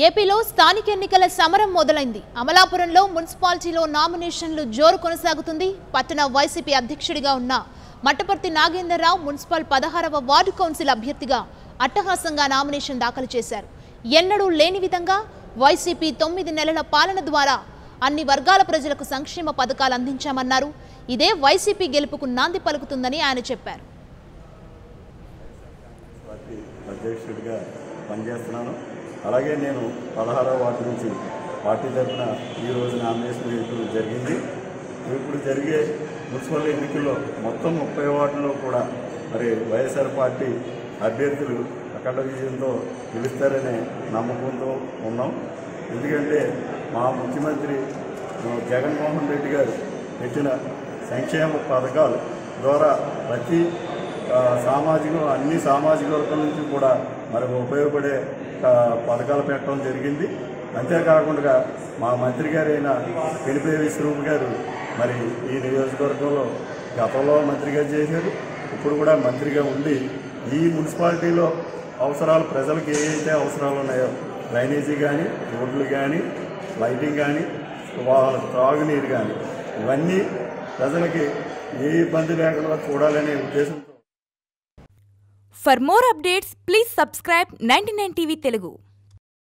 ఏపీలో స్థానిక ఎన్నికల సమరం మొదలైంది. అమలాపురంలో మున్సిపాలిటీలో నామినేషన్లు జోరు కొనసాగుతుంది. పట్టణ వైసీపీ అధ్యక్షుడిగా ఉన్న మట్టపర్తి నాగేంద్రరావు మున్సిపల్ పదహారవ వార్డు కౌన్సిల్ అభ్యర్థిగా అట్టహాసంగా నామినేషన్ దాఖలు చేశారు. ఎన్నడూ లేని విధంగా వైసీపీ తొమ్మిది నెలల పాలన ద్వారా అన్ని వర్గాల ప్రజలకు సంక్షేమ పథకాలు అందించామన్నారు. ఇదే వైసీపీ గెలుపుకు నాంది పలుకుతుందని ఆయన చెప్పారు. అధ్యక్షుడిగా పనిచేస్తున్నాను. అలాగే నేను పదహారవ వార్డు నుంచి పార్టీ తరఫున ఈరోజు నామినేషన్ వేయడం జరిగింది. ఇప్పుడు జరిగే మున్సిపల్ ఎన్నికల్లో మొత్తం ముప్పై వార్డుల్లో కూడా మరి వైఎస్ఆర్ పార్టీ అభ్యర్థులు అఖండ విజయంతో గెలుస్తారనే నమ్మకంతో ఉన్నాం. ఎందుకంటే మా ముఖ్యమంత్రి జగన్మోహన్ రెడ్డి గారు పెట్టిన సంక్షేమ పథకాలు ద్వారా ప్రతి సామాజిక అన్ని సామాజిక వర్గం నుంచి కూడా మనకు ఉపయోగపడే పథకాలు పెట్టడం జరిగింది. అంతేకాకుండా మా మంత్రి గారైన పెనిపేవి విశ్వరూప్ గారు మరి ఈ నియోజకవర్గంలో గతంలో మంత్రిగా చేశారు. ఇప్పుడు కూడా మంత్రిగా ఉండి ఈ మున్సిపాలిటీలో అవసరాలు ప్రజలకు ఏ అయితే అవసరాలు ఉన్నాయో డ్రైనేజీ కానీ రోడ్లు కానీ లైటింగ్ కానీ వాళ్ళ త్రాగునీరు కానీ ఇవన్నీ ప్రజలకి ఏ ఇబ్బంది లేకుండా చూడాలనే ఉద్దేశంతో For more updates, please subscribe 99TV Telugu.